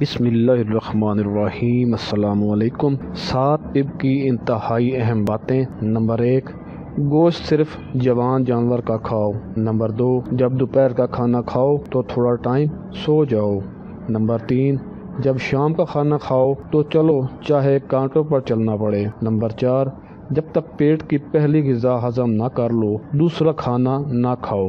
بسم اللہ الرحمن الرحیم، السلام علیکم۔ سات طب کی انتہائی اہم باتیں۔ نمبر ایک، گوشت صرف جوان جانور کا کھاؤ۔ نمبر دو، جب دوپہر کا کھانا کھاؤ تو تھوڑا ٹائم سو جاؤ۔ نمبر تین، جب شام کا کھانا کھاؤ تو چلو چاہے کانٹوں پر چلنا پڑے۔ نمبر چار، جب تک پیٹ کی پہلی غذا ہضم نہ کر لو، دوسرا کھانا نہ کھاؤ۔